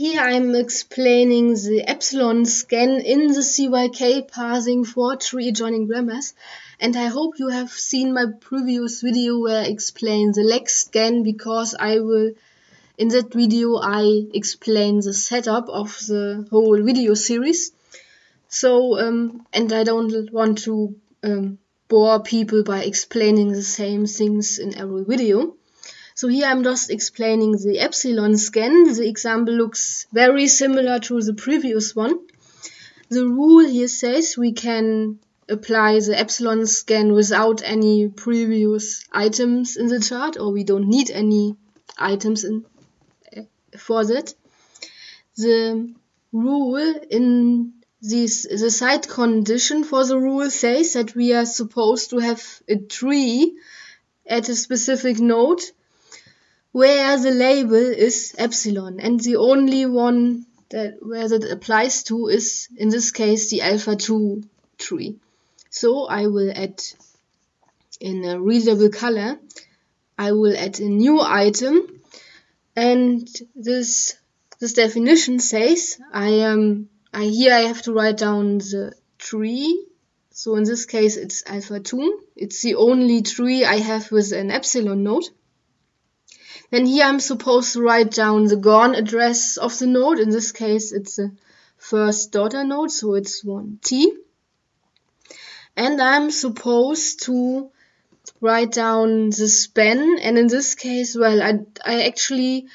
Here I'm explaining the epsilon scan in the CYK parsing for tree adjoining grammars. And I hope you have seen my previous video where I explain the lex scan because I will in that video I explain the setup of the whole video series. So um, and I don't want to um, bore people by explaining the same things in every video so here I'm just explaining the epsilon scan. The example looks very similar to the previous one. The rule here says we can apply the epsilon scan without any previous items in the chart or we don't need any items in, eh, for that. The rule in this the side condition for the rule says that we are supposed to have a tree at a specific node where the label is epsilon and the only one that where that applies to is in this case the alpha 2 tree. So I will add in a readable color I will add a new item and this this definition says I am I here I have to write down the tree so in this case it's alpha 2 it's the only tree I have with an epsilon node then here I'm supposed to write down the Gorn address of the node. In this case, it's the first daughter node, so it's 1t. And I'm supposed to write down the span. And in this case, well, I, I actually,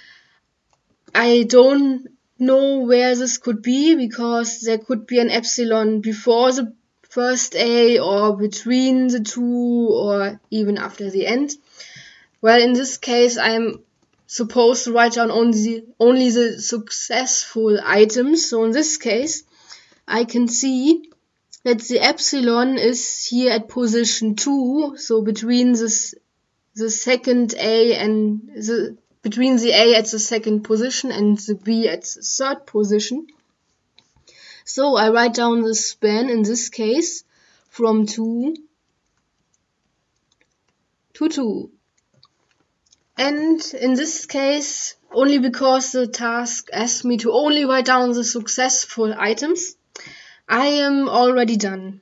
I don't know where this could be because there could be an epsilon before the first A or between the two or even after the end. Well, in this case, I'm supposed to write down only, only the successful items. So in this case, I can see that the epsilon is here at position 2, so between this, the second A and the, between the A at the second position and the B at the third position. So I write down the span in this case from 2 to 2. And in this case, only because the task asked me to only write down the successful items, I am already done.